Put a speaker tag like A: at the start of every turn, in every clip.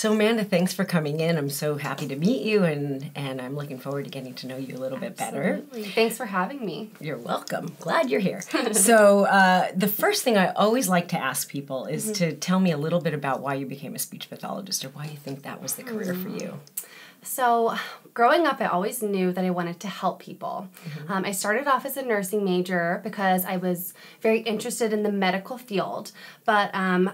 A: So Amanda, thanks for coming in. I'm so happy to meet you and and I'm looking forward to getting to know you a little bit better.
B: Absolutely. Thanks for having me.
A: You're welcome. Glad you're here. so uh, the first thing I always like to ask people is
B: Mm-hmm.
A: to tell me a little bit about why you became a speech pathologist or why you think that was the career for you.
B: So, growing up, I always knew that I wanted to help people. Um, I started off as a nursing major because I was very interested in the medical field, but um,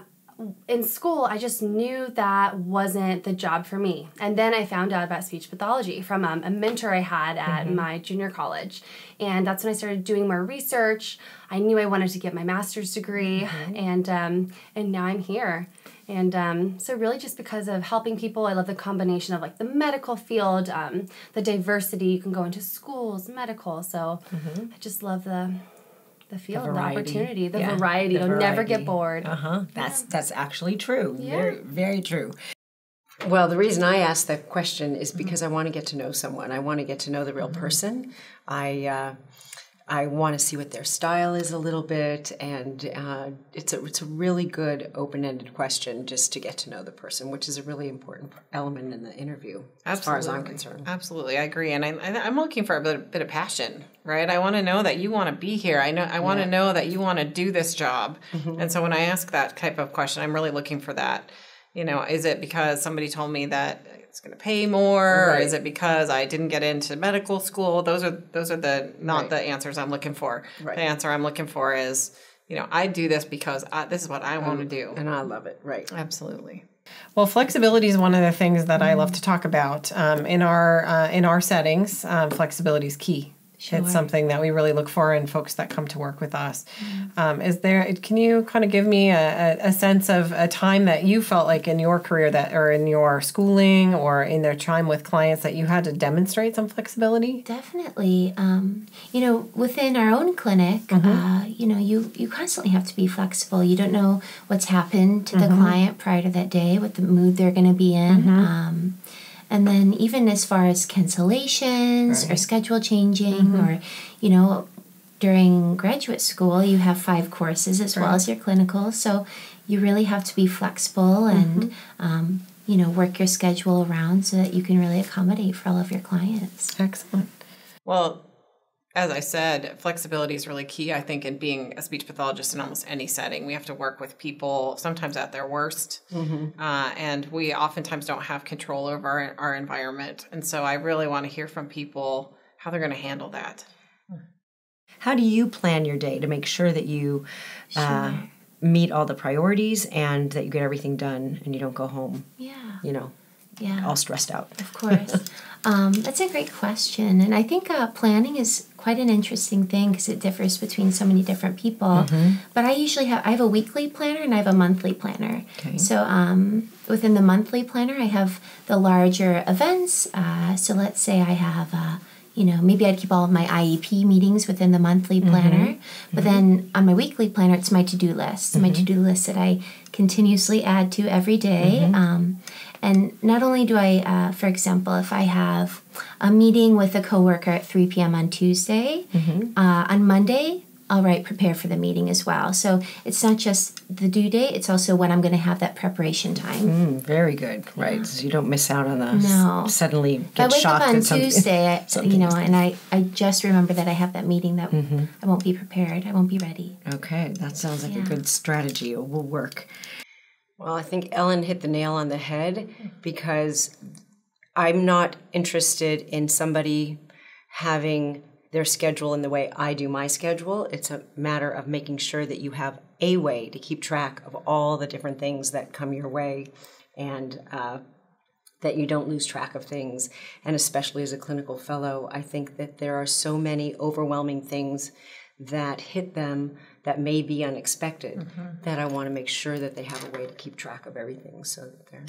B: in school, I just knew that wasn't the job for me. And then I found out about speech pathology from um, a mentor I had at my junior college. And that's when I started doing more research. I knew I wanted to get my master's degree, and, um, and now I'm here. And um, so, really, just because of helping people, I love the combination of like the medical field, um, the diversity. You can go into schools, medical. So, I just love the the field, the,
A: variety.
B: opportunity, the
A: Yeah,
B: variety.
A: the
B: You'll never get bored.
A: Uh huh. That's that's actually true.
B: Yeah.
A: Very very true. Well, the reason I asked that question is because I want to get to know someone. I want to get to know the real person. I uh, I want to see what their style is a little bit, and uh, it's a it's a really good open ended question just to get to know the person, which is a really important element in the interview, as far as I'm concerned.
C: Absolutely, I agree, and I, I- I'm looking for a bit, bit of passion, right? I want to know that you want to be here. I know I want to know that you want to do this job, and so when I ask that type of question, I'm really looking for that. You know, is it because somebody told me that it's going to pay more, or is it because I didn't get into medical school? Those are those are the not
A: Right.
C: the answers I'm looking for.
A: Right.
C: The answer I'm looking for is, you know, I do this because I, this is what I want to do.
A: And I love it. Right.
C: Absolutely.
D: Well, flexibility is one of the things that I love to talk about um, in our uh, in our settings. Um, flexibility is key. It's something that we really look for in folks that come to work with us. Um, is there? Can you kind of give me a, a, a sense of a time that you felt like in your career that, or in your schooling, or in their time with clients that you had to demonstrate some flexibility?
E: Definitely. Um, you know, within our own clinic, uh, you know, you, you constantly have to be flexible. You don't know what's happened to the client prior to that day, what the mood they're going to be in. Um, and then even as far as cancellations or schedule changing or, you know, during graduate school, you have five courses as well as your clinical. So you really have to be flexible and, um, you know, work your schedule around so that you can really accommodate for all of your clients.
D: Excellent.
C: Well, as I said, flexibility is really key, I think, in being a speech pathologist in almost any setting. We have to work with people sometimes at their worst, uh, and we oftentimes don't have control over our, our environment. And so I really want to hear from people how they're going to handle that.
A: How do you plan your day to make sure that you uh, meet all the priorities and that you get everything done and you don't go home,
E: Yeah,
A: you know,
E: yeah,
A: all stressed out?
E: of course. um, that's a great question, and I think uh, planning is quite an interesting thing because it differs between so many different people. But I usually have I have a weekly planner and I have a monthly planner.
A: Okay.
E: So um, within the monthly planner, I have the larger events. Uh, so let's say I have. Uh, you know, maybe I'd keep all of my IEP meetings within the monthly planner. But then on my weekly planner, it's my to do list, my to do list that I continuously add to every day. Um, and not only do I, uh, for example, if I have a meeting with a coworker at 3 p.m. on Tuesday, uh, on Monday, I'll write prepare for the meeting as well. So it's not just the due date, it's also when I'm going to have that preparation time.
A: Mm, very good, right? So you don't miss out on the
E: No.
A: s- suddenly
E: If I
A: get
E: wake
A: shocked
E: up on. Tuesday, I, you know, and I, I just remember that I have that meeting that I won't be prepared. I won't be ready.
A: Okay, that sounds like a good strategy. It will work. Well, I think Ellen hit the nail on the head because I'm not interested in somebody having their schedule in the way I do my schedule. It's a matter of making sure that you have a way to keep track of all the different things that come your way and uh, that you don't lose track of things. And especially as a clinical fellow, I think that there are so many overwhelming things that hit them that may be unexpected mm-hmm. that I want to make sure that they have a way to keep track of everything so that they're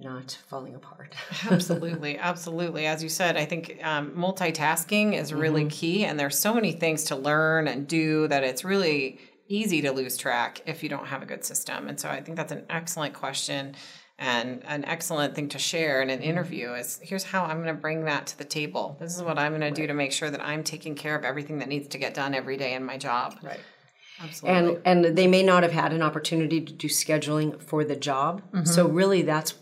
A: not falling apart.
C: absolutely absolutely. As you said i think um, multitasking is really mm-hmm. key and there's so many things to learn and do that it's really easy to lose track if you don't have a good system and so i think that's an excellent question and an excellent thing to share in an mm-hmm. interview is here's how i'm going to bring that to the table. This is what i'm going to do to make sure that i'm taking care of everything that needs to get done every day in my job.
A: Right.
C: Absolutely
A: And and they may not have had an opportunity to do scheduling for the job. Mm-hmm. So really that's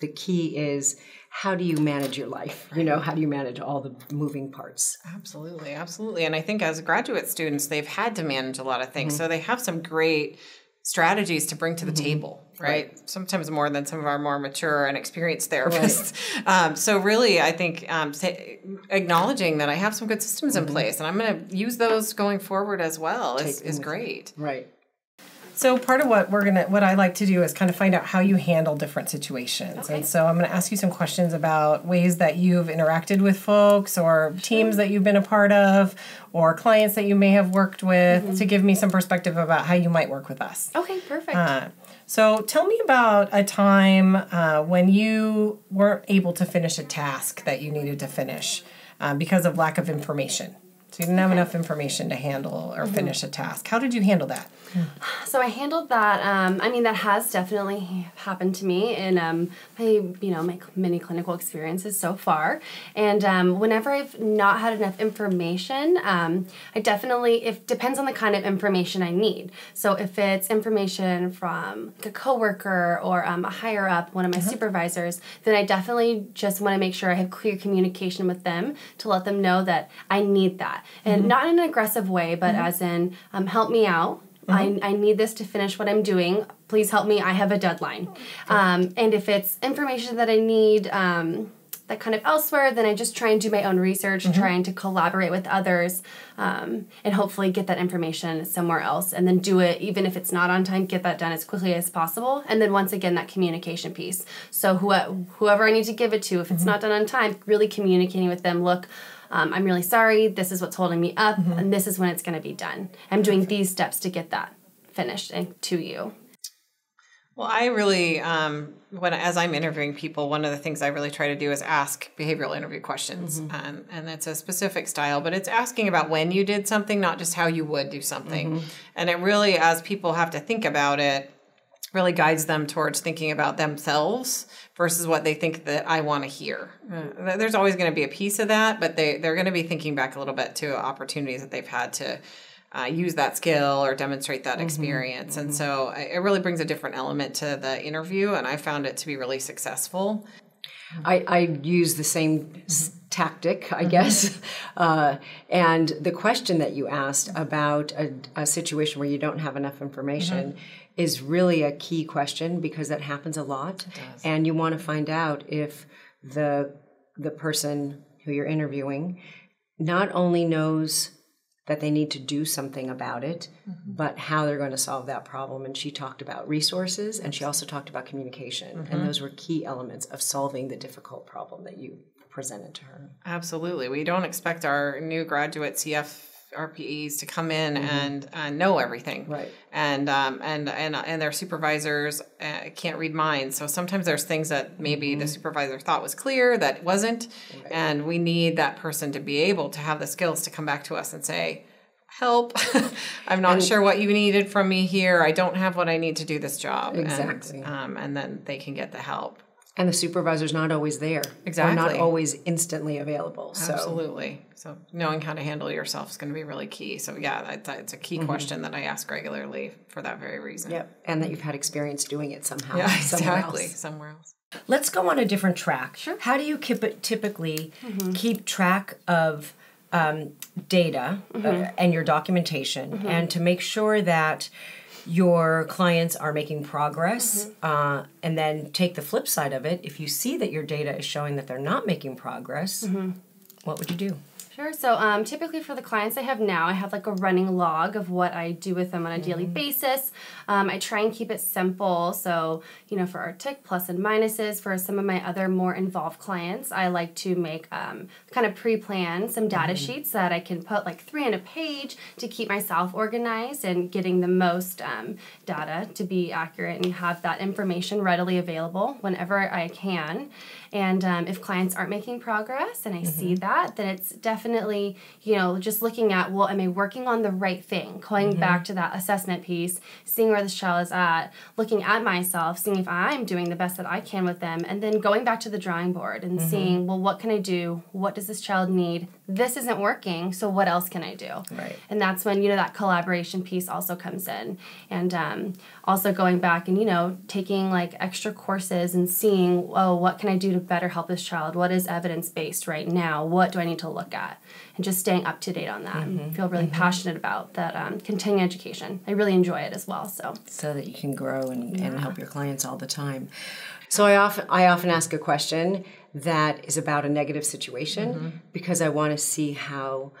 A: the key is how do you manage your life? You know, how do you manage all the moving parts?
C: Absolutely, absolutely. And I think as graduate students, they've had to manage a lot of things. Mm-hmm. So they have some great strategies to bring to the mm-hmm. table, right? Sometimes more than some of our more mature and experienced therapists. Um, so really, I think um, say, acknowledging that I have some good systems in place and I'm going to use those going forward as well is, is great.
A: Right.
D: So part of what we're gonna, what I like to do is kind of find out how you handle different situations, okay. and so I'm gonna ask you some questions about ways that you've interacted with folks, or teams that you've been a part of, or clients that you may have worked with, to give me some perspective about how you might work with us.
B: Okay, perfect.
D: Uh, so tell me about a time uh, when you weren't able to finish a task that you needed to finish uh, because of lack of information. So you didn't have enough information to handle or finish a task. How did you handle that?
B: So I handled that. Um, I mean, that has definitely happened to me in um, my, you know, my many clinical experiences so far. And um, whenever I've not had enough information, um, I definitely it depends on the kind of information I need. So if it's information from like a coworker or um, a higher up, one of my supervisors, then I definitely just want to make sure I have clear communication with them to let them know that I need that, and not in an aggressive way, but as in um, help me out. I, I need this to finish what I'm doing. Please help me. I have a deadline. Um, and if it's information that I need um, that kind of elsewhere, then I just try and do my own research, trying to collaborate with others, um, and hopefully get that information somewhere else. And then do it, even if it's not on time, get that done as quickly as possible. And then once again, that communication piece. So who, whoever I need to give it to, if it's not done on time, really communicating with them. Look, um, I'm really sorry. This is what's holding me up, and this is when it's going to be done. I'm doing these steps to get that finished and to you.
C: Well, I really, um, when as I'm interviewing people, one of the things I really try to do is ask behavioral interview questions, um, and it's a specific style, but it's asking about when you did something, not just how you would do something. And it really, as people have to think about it, really guides them towards thinking about themselves versus what they think that I want to hear. Uh, there's always going to be a piece of that, but they they're going to be thinking back a little bit to opportunities that they've had to uh, use that skill or demonstrate that experience. And so it really brings a different element to the interview, and I found it to be really successful.
A: I, I use the same s- tactic, I guess. Uh, and the question that you asked about a, a situation where you don't have enough information is really a key question because that happens a lot. And you want to find out if the the person who you're interviewing not only knows that they need to do something about it, mm-hmm. but how they're going to solve that problem. And she talked about resources and she also talked about communication. And mm-hmm. those were key elements of solving the difficult problem that you presented to her.
C: Absolutely. We don't expect our new graduate CF RPEs to come in and uh, know everything.
A: Right.
C: And um, and and and their supervisors uh, can't read minds. So sometimes there's things that maybe the supervisor thought was clear that wasn't, and we need that person to be able to have the skills to come back to us and say. Help! I'm not sure what you needed from me here. I don't have what I need to do this job. And,
A: Exactly.
C: um, and then they can get the help.
A: And the supervisor's not always there. Or
C: Exactly.
A: not always instantly available. So
C: Absolutely. So knowing how to handle yourself is going to be really key. So yeah, that's it's a key question that I ask regularly for that very reason.
A: Yep. And that you've had experience doing it somehow.
C: Yeah,
A: somewhere
C: exactly.
A: else.
C: Somewhere else.
F: Let's go on a different track. Sure. How do you keep it, typically keep track of um, data uh, and your documentation and to make sure that your clients are making progress uh, and then take the flip side of it if you see that your data is showing that they're not making progress what would you do
B: Sure. So um, typically for the clients I have now, I have like a running log of what I do with them on a daily basis. Um, I try and keep it simple. So, you know, for our tick plus and minuses, for some of my other more involved clients, I like to make um, kind of pre plan some data sheets that I can put like three on a page to keep myself organized and getting the most um, data to be accurate and have that information readily available whenever I can. And um, if clients aren't making progress and I see mm-hmm. that, then it's definitely, you know, just looking at, well, am I working on the right thing? Going mm-hmm. back to that assessment piece, seeing where this child is at, looking at myself, seeing if I'm doing the best that I can with them, and then going back to the drawing board and mm-hmm. seeing, well, what can I do? What does this child need this isn't working so what else can i do?
A: Right.
B: and that's when you know that collaboration piece also comes in. And um, also going back and you know taking like extra courses and seeing oh what can i do to better help this child? What is evidence based right now? What do i need to look at? And just staying up to date on that. And feel really passionate about that um, continuing education. I really enjoy it as well so.
A: So that you can grow and, and help your clients all the time. So I often I often ask a question that is about a negative situation mm-hmm. because I want to see how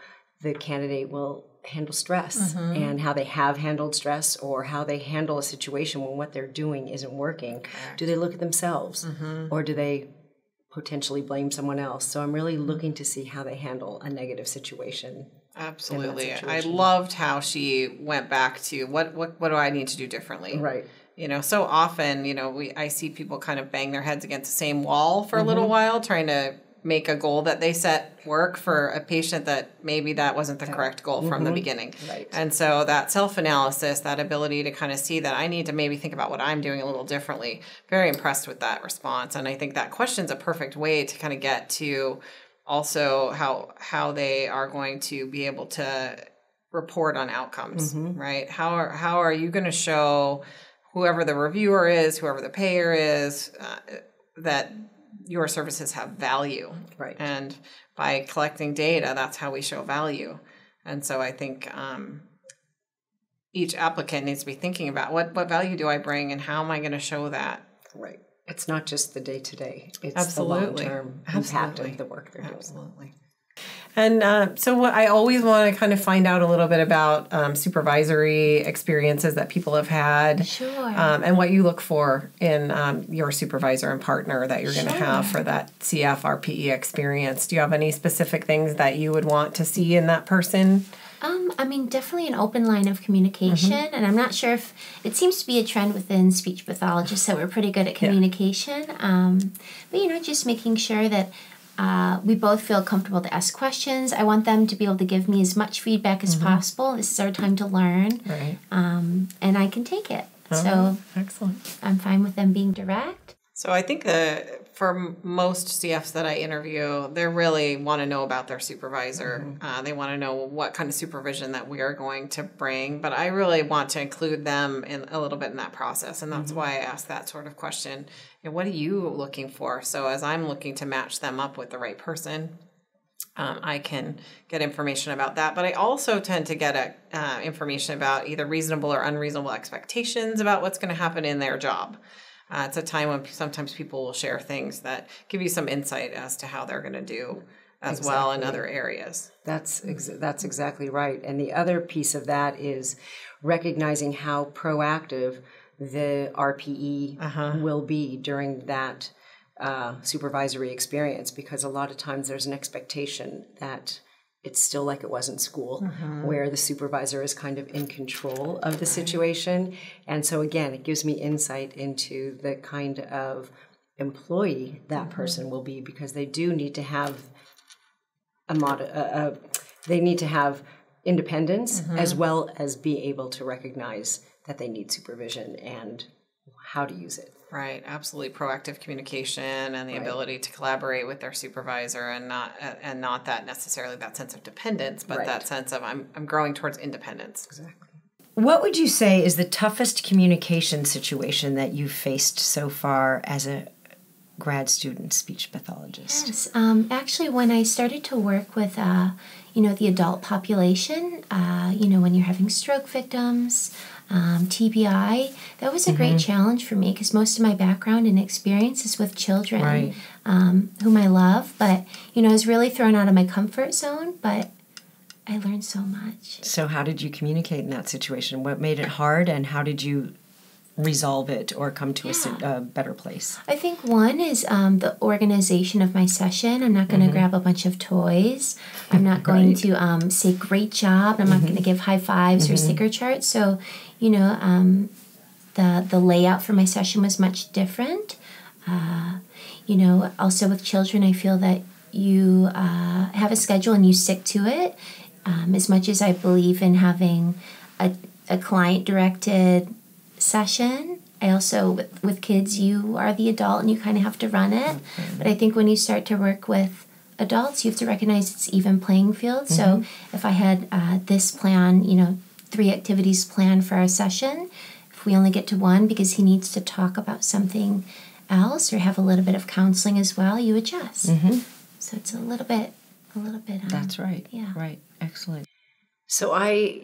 A: the candidate will handle stress mm-hmm. and how they have handled stress or how they handle a situation when what they're doing isn't working. Do they look at themselves mm-hmm. or do they potentially blame someone else? So I'm really looking to see how they handle a negative situation.
C: Absolutely. I loved how she went back to what what what do I need to do differently?
A: Right.
C: You know, so often, you know, we I see people kind of bang their heads against the same wall for a little
A: Mm-hmm.
C: while trying to make a goal that they set work for a patient that maybe that wasn't the correct goal from the beginning.
A: Mm-hmm. Right.
C: And so that self-analysis, that ability to kind of see that I need to maybe think about what I'm doing a little differently. Very impressed with that response. And I think that question's a perfect way to kind of get to also how how they are going to be able to report on outcomes, right? How are how are you going to show whoever the reviewer is, whoever the payer is, uh, that your services have value,
A: Right.
C: And by collecting data, that's how we show value. And so I think um, each applicant needs to be thinking about what what value do I bring, and how am I going to show that?
A: Right. It's not just the day to day. It's
C: Absolutely.
A: the long term impact
C: Absolutely.
A: of the work they're doing.
C: Absolutely.
G: And uh, so, what I always want to kind of find out a little bit about um, supervisory experiences that people have had,
E: Sure.
G: um, and what you look for in um, your supervisor and partner that you're going to have for that CFRPE experience. Do you have any specific things that you would want to see in that person?
E: Um, I mean, definitely an open line of communication,
A: Mm-hmm.
E: and I'm not sure if it seems to be a trend within speech pathologists that we're pretty good at communication. Um, but you know, just making sure that uh, we both feel comfortable to ask questions. I want them to be able to give me as much feedback as possible. This is our time to learn,
G: Right.
E: um, and I can take it. So
G: Excellent.
E: I'm fine with them being direct.
C: So I think the for most CFs that I interview, they really want to know about their supervisor. Uh, they want to know what kind of supervision that we are going to bring. But I really want to include them in a little bit in that process, and that's why I ask that sort of question. What are you looking for? So as I'm looking to match them up with the right person, um, I can get information about that. But I also tend to get a, uh, information about either reasonable or unreasonable expectations about what's going to happen in their job. Uh, it's a time when sometimes people will share things that give you some insight as to how they're going to do as well in other areas.
A: That's ex- that's exactly right. And the other piece of that is recognizing how proactive the RPE uh-huh. will be during that uh, supervisory experience, because a lot of times there's an expectation that it's still like it was in school, mm-hmm. where the supervisor is kind of in control of the situation. And so again, it gives me insight into the kind of employee that mm-hmm. person will be, because they do need to have a mod, a, a, they need to have independence mm-hmm. as well as be able to recognize that they need supervision and how to use it.
C: Right, absolutely. Proactive communication and the ability to collaborate with their supervisor, and not and not that necessarily that sense of dependence, but
A: Right.
C: that sense of I'm I'm growing towards independence. Exactly.
A: What would you say is the toughest communication situation that you've faced so far as a grad student speech pathologist?
E: Yes, um, actually, when I started to work with, uh, you know, the adult population, uh, you know, when you're having stroke victims, um, TBI, that was a
A: Mm-hmm.
E: great challenge for me because most of my background and experience is with children,
A: Right.
E: um, whom I love. But you know, I was really thrown out of my comfort zone, but I learned so much.
A: So, how did you communicate in that situation? What made it hard, and how did you resolve it or come to a a better place?
E: I think one is um, the organization of my session. I'm not going to grab a bunch of toys. I'm not going
A: Right.
E: to um, say great job. I'm not going to give high 5s or sticker charts. So, you know, um, the the layout for my session was much different. Uh, you know, also with children, I feel that you uh, have a schedule and you stick to it. Um, as much as I believe in having a, a client directed session, I also, with, with kids, you are the adult and you kind of have to run it. But I think when you start to work with adults, you have to recognize it's even playing field. So if I had uh, this plan, you know, three activities planned for our session, if we only get to one because he needs to talk about something else or have a little bit of counseling as well, you adjust. So it's a little bit, a little bit. Um,
F: That's right.
E: Yeah.
F: Right. Excellent.
A: So I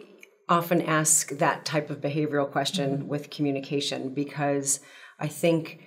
A: often ask that type of behavioral question mm-hmm. with communication because I think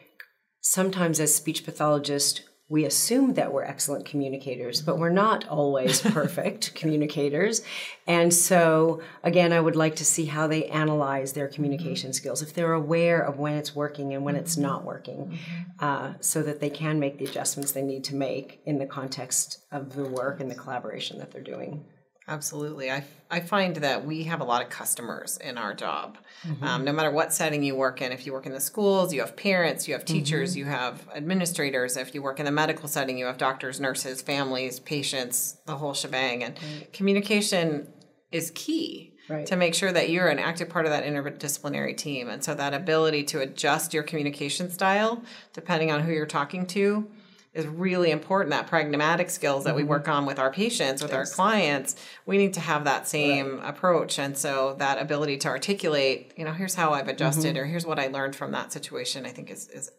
A: sometimes as speech pathologists we assume that we're excellent communicators, but we're not always perfect communicators. And so, again, I would like to see how they analyze their mm-hmm. communication skills, if they're aware of when it's working and when it's mm-hmm. not working, uh, so that they can make the adjustments they need to make in the context of the work and the collaboration that they're doing.
C: Absolutely. I, I find that we have a lot of customers in our job.
A: Mm-hmm.
C: Um, no matter what setting you work in, if you work in the schools, you have parents, you have teachers,
A: Mm-hmm.
C: you have administrators. If you work in the medical setting, you have doctors, nurses, families, patients, the whole shebang. And communication is key
A: Right.
C: to make sure that you're an active part of that interdisciplinary team. And so that ability to adjust your communication style depending on who you're talking to is really important. That pragmatic skills that we
A: Mm-hmm.
C: work on with our patients, with our clients, we need to have that same approach. And so that ability to articulate, you know, here's how I've adjusted
A: Mm-hmm.
C: or here's what I learned from that situation, I think is, is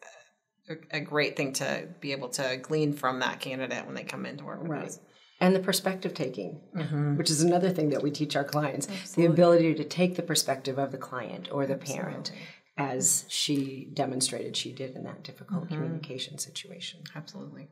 C: a, great thing to be able to glean from that candidate when they come in to work with
A: Right.
C: us.
A: And the perspective taking, which is another thing that we teach our clients the ability to take the perspective of the client or the parent, as she demonstrated she did in that difficult communication situation.
C: Absolutely.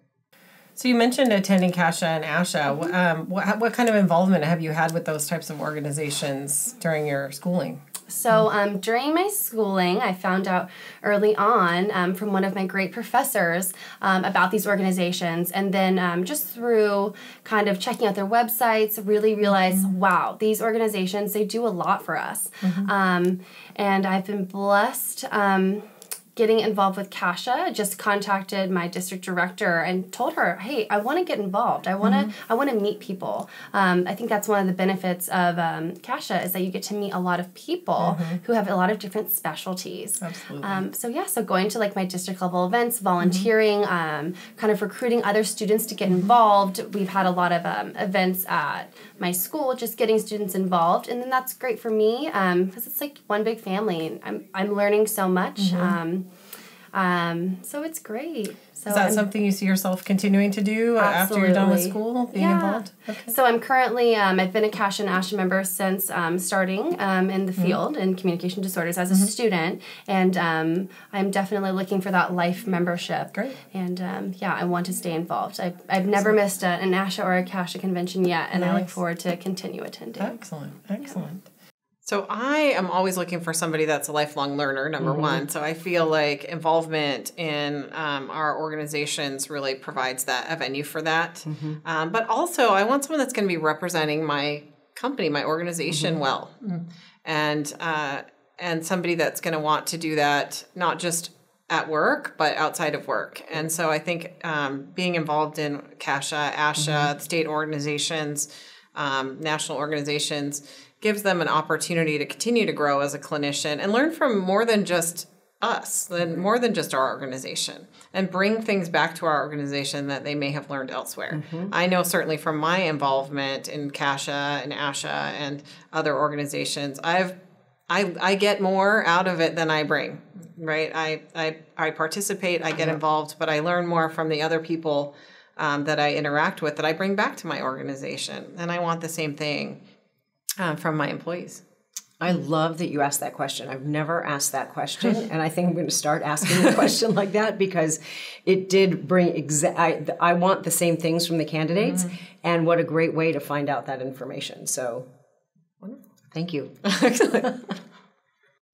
D: So you mentioned attending CSHA and ASHA. Wh- Um, what, what kind of involvement have you had with those types of organizations during your schooling?
B: So um, during my schooling, I found out early on um, from one of my great professors um, about these organizations, and then um, just through kind of checking out their websites, really realized, wow, these organizations they do a lot for us, um, and I've been blessed. Um, getting involved with CSHA, just contacted my district director and told her, "Hey, I want to get involved. I want to. I want to meet people. Um, I think that's one of the benefits of um, CSHA is that you get to meet a lot of people who have a lot of different specialties.
D: Absolutely.
B: Um, so yeah, so going to like my district level events, volunteering, um, kind of recruiting other students to get involved. We've had a lot of um, events at my school, just getting students involved, and then that's great for me because it's like one big family, and I'm I'm learning so much. Um, so it's great. So
D: Is that
B: I'm-
D: something you see yourself continuing to do after you're done with
B: Absolutely.
D: school, being
B: Yeah.
D: involved? Okay.
B: So I'm currently um, I've been a CSHA and ASHA member since um, starting um, in the
D: Mm-hmm.
B: field in communication disorders as a student, and um, I'm definitely looking for that life membership.
D: Great.
B: And um, yeah, I want to stay involved. I've, I've never missed a, an ASHA or a CSHA convention yet, and I look forward to continue attending.
D: Excellent. Excellent.
C: So I am always looking for somebody that's a lifelong learner. Number
D: Mm-hmm.
C: one, so I feel like involvement in um, our organizations really provides that a venue for that.
D: Mm-hmm.
C: Um, but also, I want someone that's going to be representing my company, my organization
D: Mm-hmm.
C: well, and uh, and somebody that's going to want to do that not just at work but outside of work. And so I think um, being involved in CSHA, ASHA, state organizations, um, national organizations gives them an opportunity to continue to grow as a clinician and learn from more than just us, than more than just our organization, and bring things back to our organization that they may have learned elsewhere. I know certainly from my involvement in CSHA and ASHA and other organizations, I've I, I get more out of it than I bring, right? I, I, I participate, I get involved, but I learn more from the other people um, that I interact with that I bring back to my organization. And I want the same thing uh, from my employees.
A: I love that you asked that question. I've never asked that question, and I think I'm going to start asking a question like that because it did bring exa- I, I want the same things from the candidates, and what a great way to find out that information. So, wonderful. Thank you.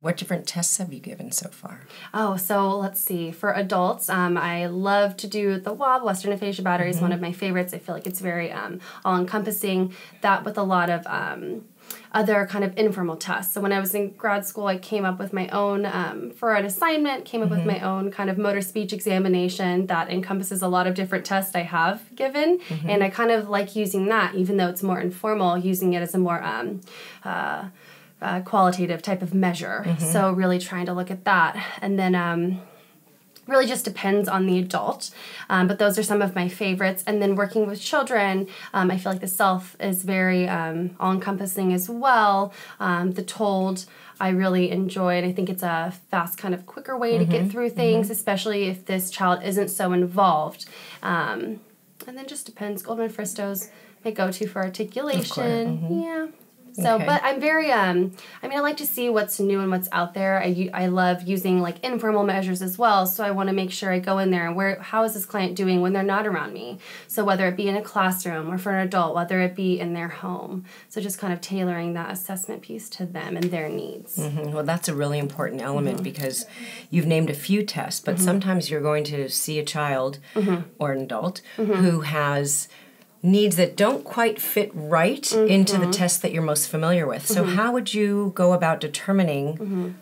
F: What different tests have you given so far?
B: Oh, so let's see. For adults, um, I love to do the WAB, Western Aphasia Battery, is one of my favorites. I feel like it's very um, all encompassing. That with a lot of um, other kind of informal tests. So when I was in grad school, I came up with my own, um, for an assignment, came up with my own kind of motor speech examination that encompasses a lot of different tests I have given. And I kind of like using that, even though it's more informal, using it as a more um, uh, uh, qualitative type of measure. So really trying to look at that, and then um, really just depends on the adult. Um, but those are some of my favorites. And then working with children um, i feel like the CELF is very um, all-encompassing as well. Um, the TOLD i really enjoy and i think it's a fast kind of quicker way to get through things especially if this child isn't so involved. Um, and then just depends. Goldman Fristoe's my go-to for articulation. Yeah so,
F: Okay.
B: but I'm very um I mean I like to see what's new and what's out there. I, I love using like informal measures as well. So I want to make sure I go in there and where how is this client doing when they're not around me? So whether it be in a classroom or for an adult, whether it be in their home. So just kind of tailoring that assessment piece to them and their needs. Mm-hmm.
F: Well, that's a really important element mm-hmm. because you've named a few tests, but mm-hmm. sometimes you're going to see a child or an adult who has needs that don't quite fit right into the test that you're most familiar with. So, how would you go about determining?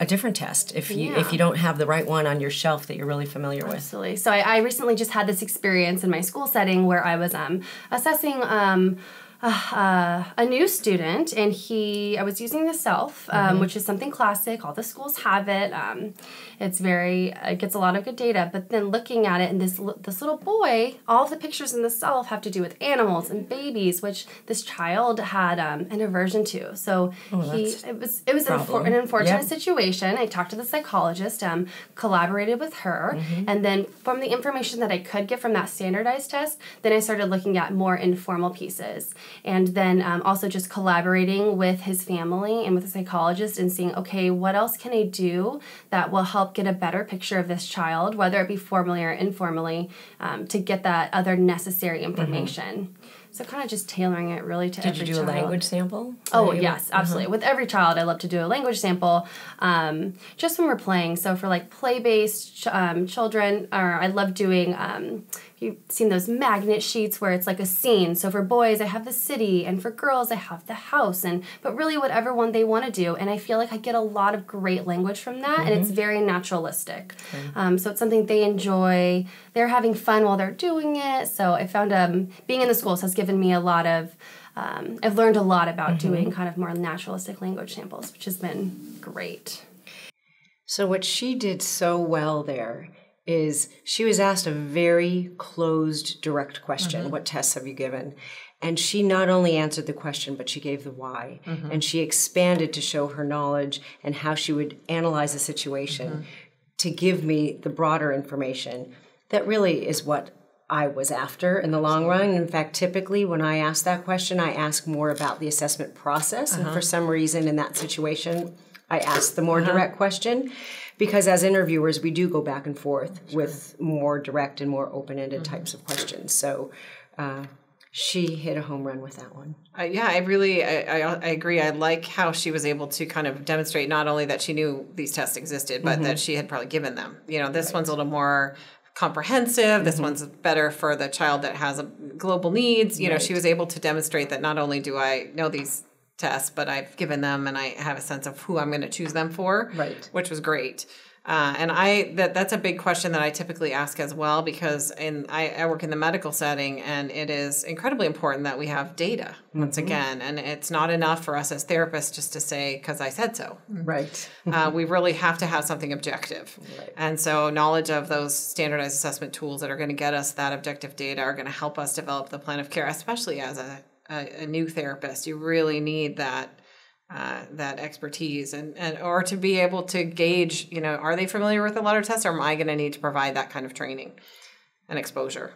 F: A different test if you if you don't have the right one on your shelf that you're really familiar with.
B: Absolutely. So I, I recently just had this experience in my school setting where I was um, assessing um, uh, a new student, and he I was using the CELF, um, which is something classic. All the schools have it. Um, it's very it gets a lot of good data. But then looking at it, and this this little boy, all the pictures in the CELF have to do with animals and babies, which this child had um, an aversion to. So he it was it was an,
F: problem.
B: an unfortunate
F: Yep.
B: situation. I talked to the psychologist, um, collaborated with her, and then from the information that I could get from that standardized test, then I started looking at more informal pieces. And then um, also just collaborating with his family and with a psychologist and seeing, okay, what else can I do that will help get a better picture of this child, whether it be formally or informally, um, to get that other necessary information. So kind of just tailoring it really to
F: Did
B: every
F: you do a language sample?
B: Oh yes, absolutely. With every child, I love to do a language sample, um, just when we're playing. So for like play-based ch- um, children, or I love doing. Um, you've seen those magnet sheets where it's like a scene. So for boys, I have the city, and for girls, I have the house, and but really whatever one they want to do. And I feel like I get a lot of great language from that, and it's very naturalistic. Um, so it's something they enjoy. They're having fun while they're doing it. So I found um, being in the schools has given me a lot of um, I've learned a lot about doing kind of more naturalistic language samples, which has been great.
A: So, what she did so well there is she was asked a very closed, direct question mm-hmm. What tests have you given? And she not only answered the question, but she gave the why. Mm-hmm. And she expanded to show her knowledge and how she would analyze a situation mm-hmm. to give me the broader information. That really is what I was after in the long run. In fact, typically when I ask that question, I ask more about the assessment process. And for uh-huh. some reason in that situation, I ask the more direct question because as interviewers, we do go back and forth with more direct and more open ended types of questions. So uh, she hit a home run with that one.
C: Uh, yeah, I really, I, I, I agree. I like how she was able to kind of demonstrate not only that she knew these tests existed, but that she had probably given them. You know, this one's a little more comprehensive. This one's better for the child that has a global needs. You know, she was able to demonstrate that not only do I know these tests, but I've given them and I have a sense of who I'm going to choose them for.
A: Right.
C: Which was great. Uh, and I that that's a big question that I typically ask as well because in I, I work in the medical setting and it is incredibly important that we have data once again and it's not enough for us as therapists just to say because I said so.
A: Right.
C: Uh, we really have to have something objective. And so, knowledge of those standardized assessment tools that are going to get us that objective data are going to help us develop the plan of care, especially as a, a, a new therapist. You really need that. Uh, that expertise and, and or to be able to gauge you know are they familiar with a lot of tests or am i going to need to provide that kind of training and exposure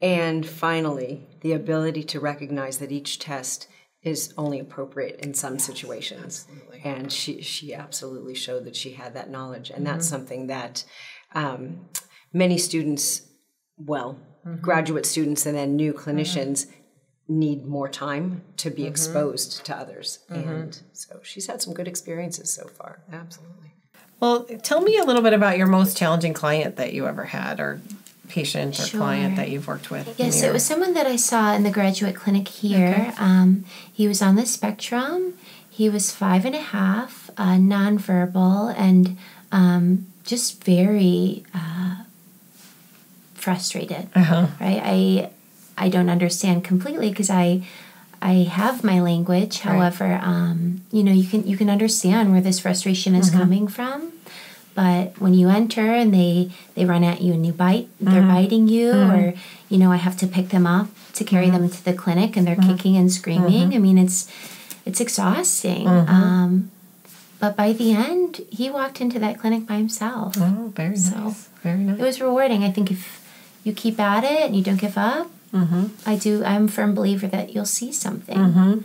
A: And finally, the ability to recognize that each test is only appropriate in some situations. Absolutely. And she, she absolutely showed that she had that knowledge. And that's something that um, many students, well, graduate students and then new clinicians need more time to be exposed to others. And so she's had some good experiences so far.
C: absolutely
D: Well, tell me a little bit about your most challenging client that you ever had, or patient or client that you've worked with. in
E: Yes,
D: your-
E: it was someone that I saw in the graduate clinic here. Um, he was on the spectrum. He was five and a half, uh, nonverbal, and um, just very uh, frustrated.
D: Uh-huh.
E: Right? I I don't understand completely because I I have my language. However, um, you know, you can you can understand where this frustration is mm-hmm. coming from. but when you enter and they they run at you and you bite, they're mm-hmm. biting you, mm-hmm. or you know I have to pick them up to carry them to the clinic and they're kicking and screaming. I mean it's it's exhausting. Um, but by the end, he walked into that clinic by himself.
D: Oh, very nice. Very nice.
E: It was rewarding. I think if you keep at it and you don't give up, Mm-hmm. I do. I'm a firm believer that you'll see something. Mm-hmm.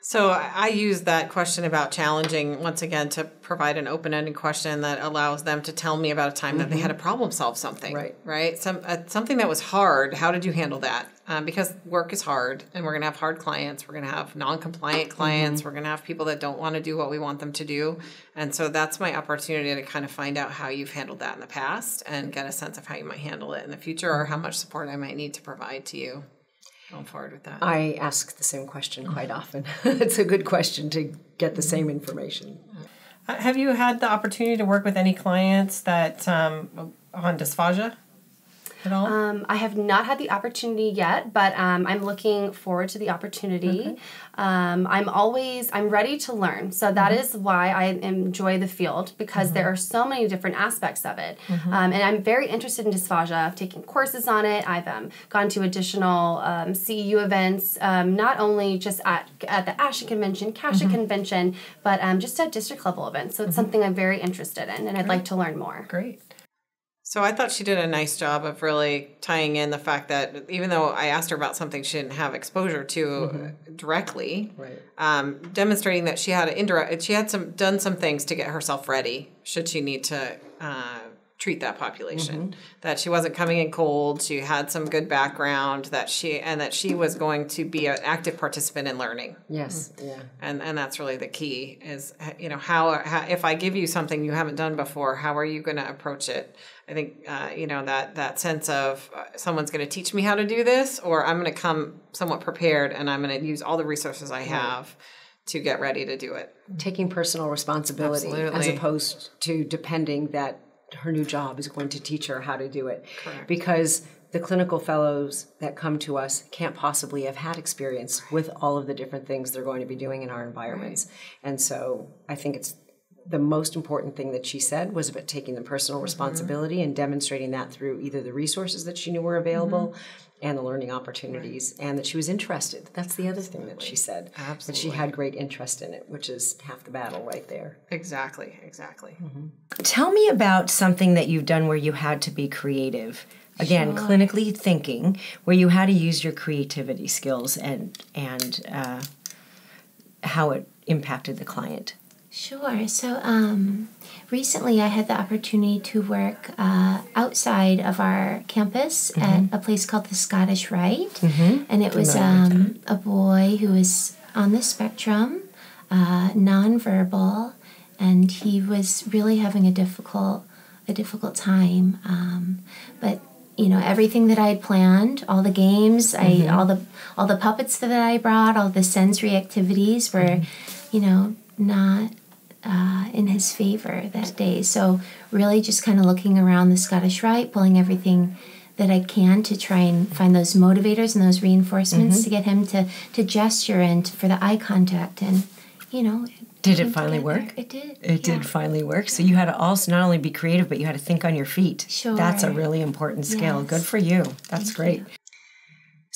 C: So I I use that question about challenging once again to provide an open-ended question that allows them to tell me about a time that they mm-hmm. had a problem solve something.
A: Right.
C: Right. Some uh, something that was hard. How did you handle that? Um, because work is hard, and we're gonna have hard clients. We're gonna have non-compliant clients. We're gonna have people that don't want to do what we want them to do, and so that's my opportunity to kind of find out how you've handled that in the past and get a sense of how you might handle it in the future, or how much support I might need to provide to you. Going forward with that.
A: I ask the same question quite often. it's a good question to get the same information.
D: Uh, Have you had the opportunity to work with any clients that um, on dysphagia at all?
B: Um, I have not had the opportunity yet, but um, I'm looking forward to the opportunity. Um, I'm always I'm ready to learn, so that is why I enjoy the field because there are so many different aspects of it, um, and I'm very interested in dysphagia. I've taken courses on it. I've um, gone to additional um, CEU events, um, not only just at at the ASHA convention, CSHA convention, but um, just at district level events. So it's something I'm very interested in, and I'd like to learn more.
D: Great.
C: So I thought she did a nice job of really tying in the fact that even though I asked her about something she didn't have exposure to directly,
A: Right.
C: um, demonstrating that she had an indirect, she had some done some things to get herself ready should she need to uh, treat that population. That she wasn't coming in cold. She had some good background. That she and that she was going to be an active participant in learning
A: Yes. Yeah.
C: and and that's really the key is you know how, how if I give you something you haven't done before, how are you going to approach it? I think uh, you know that that sense of uh, someone's going to teach me how to do this, or I'm going to come somewhat prepared and I'm going to use all the resources I have to get ready to do it.
A: Taking personal responsibility as opposed to depending that her new job is going to teach her how to do it.
C: Correct.
A: Because the clinical fellows that come to us can't possibly have had experience with all of the different things they're going to be doing in our environments. And so I think it's the most important thing that she said was about taking the personal mm-hmm. responsibility and demonstrating that through either the resources that she knew were mm-hmm. available and the learning opportunities and that she was interested. That's the other thing that she said. That she had great interest in it, which is half the battle right there.
C: Exactly, exactly. Mm-hmm.
F: Tell me about something that you've done where you had to be creative. Again, clinically thinking, where you had to use your creativity skills and and uh, how it impacted the client.
E: Sure. So, um, recently I had the opportunity to work uh, outside of our campus at a place called the Scottish Rite, and it was um, a boy who was on the spectrum, uh, nonverbal, and he was really having a difficult a difficult time. Um, but you know everything that I had planned, all the games, I all the all the puppets that I brought, all the sensory activities were, you know, not uh, in his favor that day. So really, just kind of looking around the Scottish Rite, pulling everything that I can to try and find those motivators and those reinforcements to get him to to gesture and for the eye contact and you know.
F: Did it finally
E: together.
F: work?
E: It did.
F: It
E: yeah.
F: did finally work. So you had to also not only be creative, but you had to think on your feet.
E: Sure.
F: That's a really important skill.
E: Yes.
F: Good for you. That's great.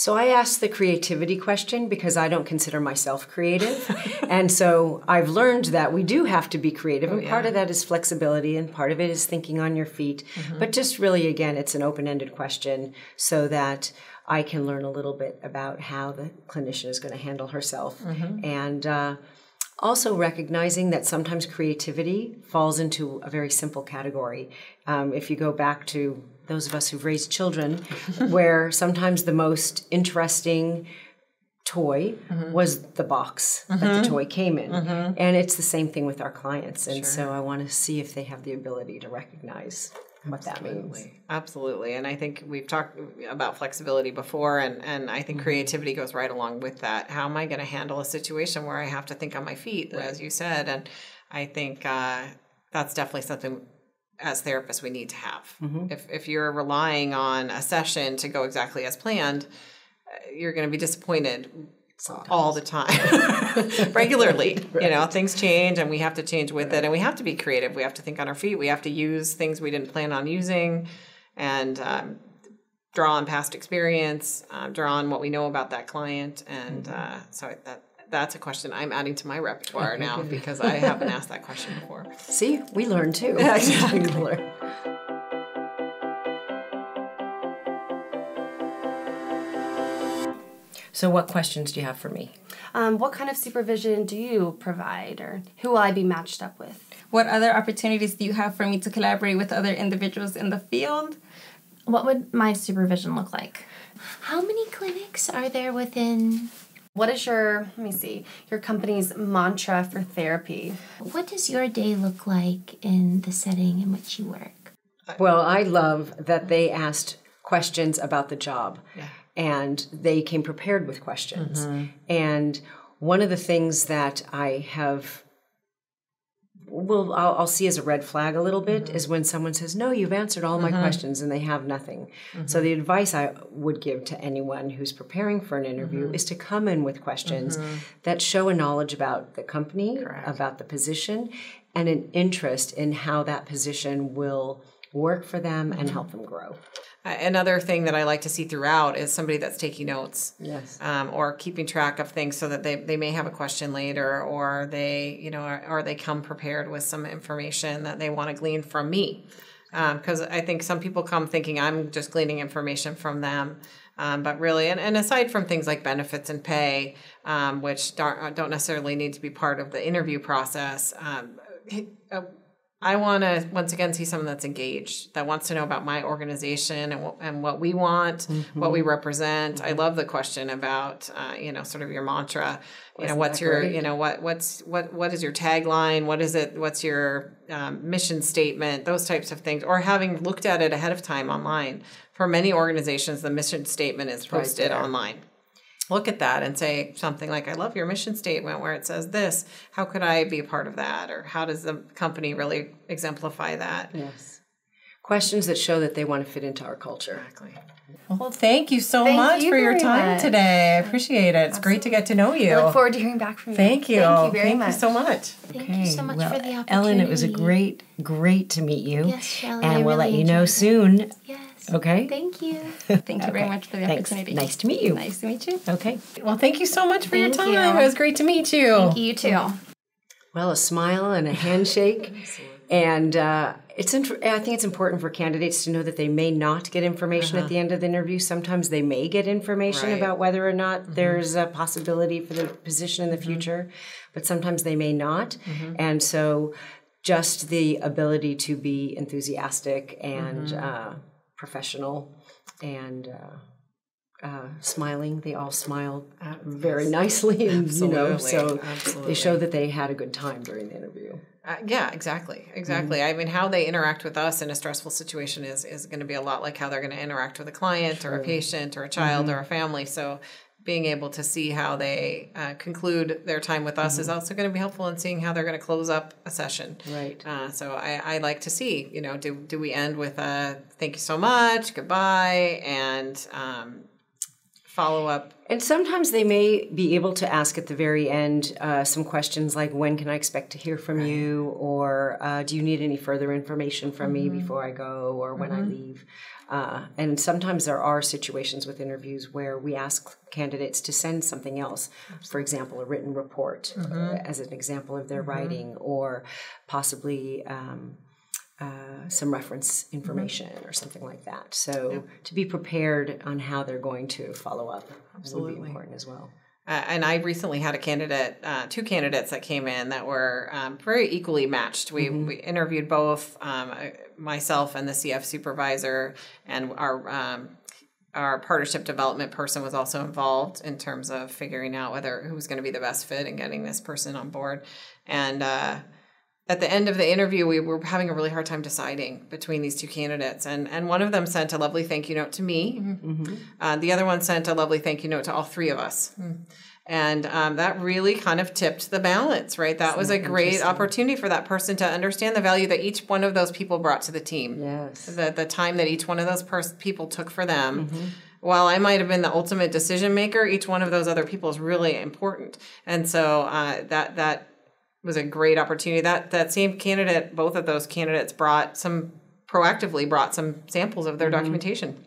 A: So I asked the creativity question because I don't consider myself creative. and so I've learned that we do have to be creative. and part of that is flexibility and part of it is thinking on your feet. But just really, again, it's an open ended question so that I can learn a little bit about how the clinician is going to handle herself. And uh, also recognizing that sometimes creativity falls into a very simple category. Um, if you go back to those of us who've raised children, where sometimes the most interesting toy mm-hmm. was the box that the mm-hmm. toy came in. Mm-hmm. And it's the same thing with our clients. And so I want to see if they have the ability to recognize what that means.
C: Absolutely. Absolutely. And I think we've talked about flexibility before, and, and I think creativity goes right along with that. How am I going to handle a situation where I have to think on my feet, as you said? And I think uh, that's definitely something as therapists we need to have. If, if you're relying on a session to go exactly as planned, uh, you're going to be disappointed all the time, regularly. You know, things change and we have to change with it and we have to be creative. We have to think on our feet. We have to use things we didn't plan on using and um, draw on past experience, uh, draw on what we know about that client. And uh, so that that's a question I'm adding to my repertoire now because I haven't asked that question before.
A: See, we learn too.
C: exactly.
A: We learn. So, what questions do you have for me?
B: Um, what kind of supervision do you provide, or who will I be matched up with?
H: What other opportunities do you have for me to collaborate with other individuals in the field?
E: What would my supervision look like? How many clinics are there within?
B: What is your, let me see, your company's mantra for therapy?
E: What does your day look like in the setting in which you work?
A: Well, I love that they asked questions about the job and they came prepared with questions. Mm-hmm. And one of the things that I have well I'll, I'll see as a red flag a little bit mm-hmm. is when someone says no you've answered all my mm-hmm. questions and they have nothing. So mm-hmm. the advice i would give to anyone who's preparing for an interview is to come in with questions that show a knowledge about the company about the position and an interest in how that position will work for them and help them grow
C: Another thing that I like to see throughout is somebody that's taking notes.
A: Yes.
C: Um, or keeping track of things so that they, they may have a question later or they, you know, or, or they come prepared with some information that they want to glean from me. Because I think some people come thinking I'm just gleaning information from them. Um, but really, and, and aside from things like benefits and pay, um, which don't, don't necessarily need to be part of the interview process, um, uh, I want to once again see someone that's engaged, that wants to know about my organization and what, and what we want, what we represent. I love the question about uh, you know sort of your mantra. You know, what's your
A: great?
C: you know what what's what what is your tagline? What is it? What's your um, mission statement? Those types of things, or having looked at it ahead of time online. For many organizations, the mission statement is posted
A: there.
C: online look at that and say something like, I love your mission statement where it says this. How could I be a part of that? Or how does the company really exemplify that?
A: yes questions that show that they want to fit into our culture
C: Exactly.
D: Well, thank you so
B: Thank
D: much
B: you
D: for your time
B: much.
D: today. I appreciate it. It's great to get to know you.
B: I look forward to hearing back from you.
D: Thank you.
B: Thank you very
D: Thank
B: much.
D: you so much.
E: Thank you so much
F: well,
E: for the opportunity.
F: Ellen, it was a great, great to meet you.
E: Yes, Shelley,
F: And
E: I
F: we'll let you know
E: enjoyed it.
F: soon.
E: Yes.
F: Okay.
E: Thank you.
H: Thank you very much for the
F: Thanks.
H: opportunity.
F: Nice to meet you.
H: Nice to meet you.
F: Okay.
D: Well, thank you so much for your time.
E: you.
D: It was great to meet you.
B: Thank you too.
A: well a smile and a handshake and uh, it's int- i think it's important for candidates to know that they may not get information at uh-huh. the end of the interview sometimes they may get information
C: Right.
A: about whether or not mm-hmm. there's a possibility for the position in the mm-hmm. future but sometimes they may not mm-hmm. and so just the ability to be enthusiastic and uh, professional and uh, uh, smiling. They all smiled very nicely, and you know, so
C: Absolutely,
A: they show that they had a good time during the interview.
C: Uh, yeah, exactly, exactly. I mean, how they interact with us in a stressful situation is is going to be a lot like how they're going to interact with a client or a patient or a child or a family. So, being able to see how they uh, conclude their time with us is also going to be helpful in seeing how they're going to close up a session.
A: Right.
C: Uh, so I, I like to see, you know, do do we end with a thank you so much, goodbye, and um, follow up
A: And sometimes they may be able to ask at the very end uh, some questions like, "When can I expect to hear from you?" or uh, "Do you need any further information from me before I go or when I leave?" Uh, and sometimes there are situations with interviews where we ask candidates to send something else, for example, a written report uh, as an example of their writing, or possibly. Um, uh, some reference information or something like that. So to be prepared on how they're going to follow up would be important as well.
C: Uh, and I recently had a candidate, uh, two candidates that came in that were um, very equally matched. We, we interviewed both um, uh, myself and the CF supervisor, and our um, our partnership development person was also involved in terms of figuring out whether who was going to be the best fit and getting this person on board. And uh, at the end of the interview, we were having a really hard time deciding between these two candidates. And, and one of them sent a lovely thank you note to me. Uh, the other one sent a lovely thank you note to all three of us. And um, that really kind of tipped the balance, right? That was a great opportunity for that person to understand the value that each one of those people brought to the team.
A: Yes.
C: The, the time that each one of those pers- people took for them. while I might have been the ultimate decision maker, each one of those other people is really important. And so uh, that that was a great opportunity. That that same candidate, both of those candidates brought some proactively brought some samples of their documentation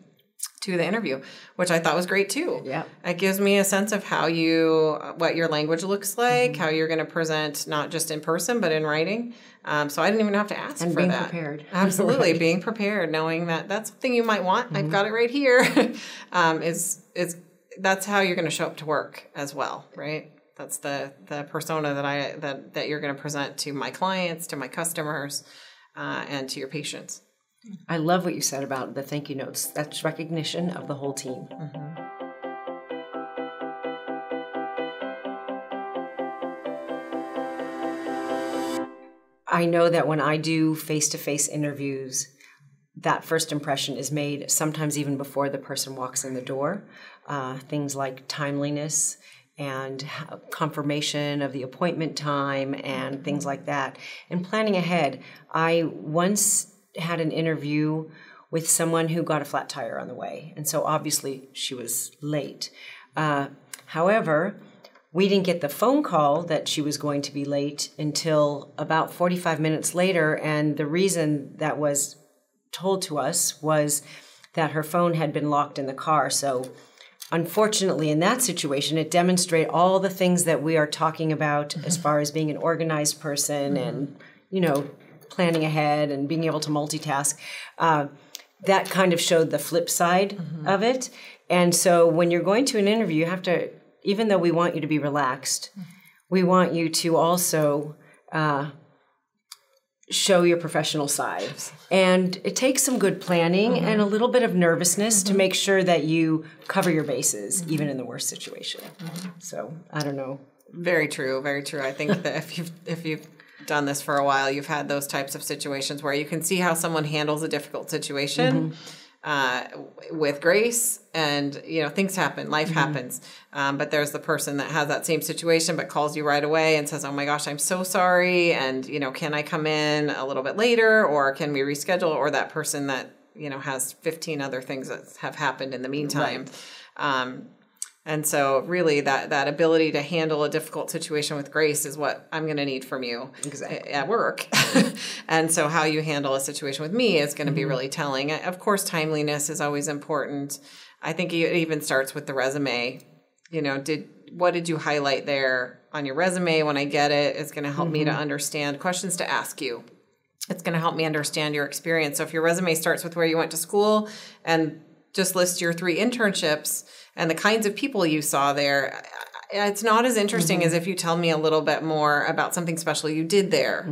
C: to the interview, which I thought was great too.
A: Yeah.
C: It gives me a sense of how you, what your language looks like, how you're going to present not just in person, but in writing. Um, so I didn't even have to ask
A: And
C: for
A: being
C: that.
A: prepared.
C: Absolutely.
A: Right.
C: Being prepared, knowing that that's something you might want. I've got it right here. um, is, is, that's how you're going to show up to work as well, right? That's the, the persona that I, that, that you're going to present to my clients, to my customers, uh, and to your patients.
A: I love what you said about the thank you notes. That's recognition of the whole team. I know that when I do face to face interviews, that first impression is made sometimes even before the person walks in the door. Uh, things like timeliness and confirmation of the appointment time and things like that. And planning ahead, I once had an interview with someone who got a flat tire on the way. And so obviously she was late. Uh, however, we didn't get the phone call that she was going to be late until about 45 minutes later. And the reason that was told to us was that her phone had been locked in the car. So, unfortunately, in that situation, it demonstrates all the things that we are talking about as far as being an organized person and, you know, planning ahead and being able to multitask. Uh, that kind of showed the flip side of it. And so, when you're going to an interview, you have to, even though we want you to be relaxed, we want you to also uh, show your professional side. And it takes some good planning mm-hmm. and a little bit of nervousness to mm-hmm. make sure that you cover your bases, mm-hmm. even in the worst situation. So I don't know.
C: Very true. Very true. I think that if you've if you've done this for a while, you've had those types of situations where you can see how someone handles a difficult situation uh, with grace, and you know things happen, life happens. Um, but there's the person that has that same situation, but calls you right away and says, "Oh my gosh, I'm so sorry," and you know, can I come in a little bit later, or can we reschedule? Or that person that you know has 15 other things that have happened in the meantime. Um, and so, really, that that ability to handle a difficult situation with grace is what I'm going to need from you
A: Exactly.
C: at work. and so, how you handle a situation with me is going to be mm-hmm. really telling. Of course, timeliness is always important. I think it even starts with the resume. You know, did what did you highlight there on your resume? When I get it, it's going to help me to mm-hmm. understand questions to ask you it's going to help me understand your experience. So if your resume starts with where you went to school and just list your three internships and the kinds of people you saw there, it's not as interesting as if you tell me a little bit more about something special you did there.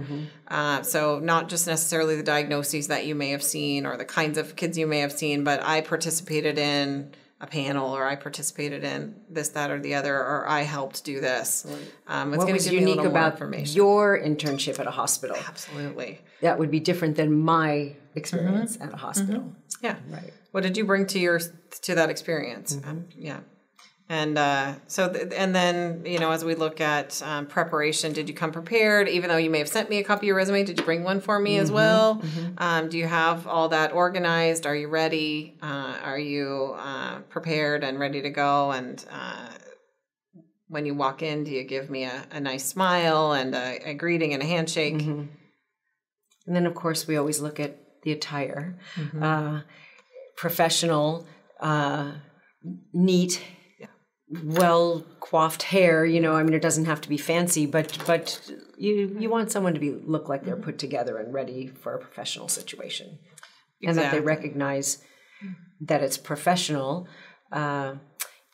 C: Uh, so not just necessarily the diagnoses that you may have seen or the kinds of kids you may have seen, but I participated in a panel or I participated in this, that, or the other, or I helped do this. Um, it's
A: What
C: going
A: was
C: to give me a
A: unique
C: more
A: about
C: information.
A: your internship at a hospital?
C: Absolutely.
A: That would be different than my experience at a hospital.
C: Yeah.
A: Right.
C: What did you bring to your to that experience? Um, yeah. And uh, so, th- and then you know, as we look at um, preparation, did you come prepared? Even though you may have sent me a copy of your resume, did you bring one for me as well? Um, do you have all that organized? Are you ready? Uh, are you uh, prepared and ready to go? And uh, when you walk in, do you give me a, a nice smile and a, a greeting and a handshake?
A: And then, of course, we always look at the attire. Uh, professional, uh, neat, well coiffed hair. You know, I mean, it doesn't have to be fancy, but but you you want someone to be look like they're put together and ready for a professional situation, and that they recognize that it's professional. Uh,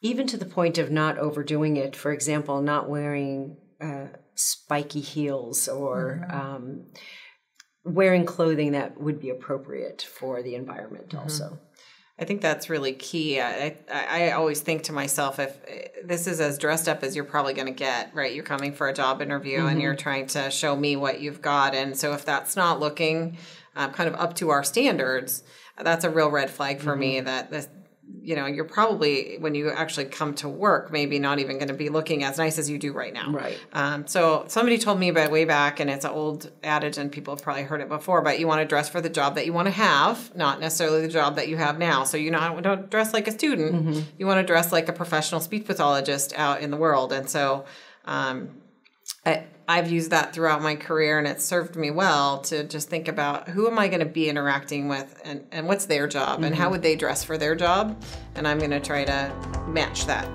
A: even to the point of not overdoing it. For example, not wearing uh, spiky heels or um, wearing clothing that would be appropriate for the environment mm-hmm. also
C: I think that's really key. I, I, I always think to myself, if this is as dressed up as you're probably going to get, right? You're coming for a job interview and mm-hmm. you're trying to show me what you've got. And so if that's not looking um, kind of up to our standards, that's a real red flag for me mm-hmm. that this, you know, you're probably when you actually come to work, maybe not even going to be looking as nice as you do right now.
F: Right.
C: Um, so somebody told me about way back, and it's an old adage, and people have probably heard it before. But you want to dress for the job that you want to have, not necessarily the job that you have now. So you not don't dress like a student. You want to dress like a professional speech pathologist out in the world, and so. Um, I, I've used that throughout my career and it's served me well to just think about who am I going to be interacting with and, and what's their job and how mm-hmm. would they dress for their job. And I'm going to try to match that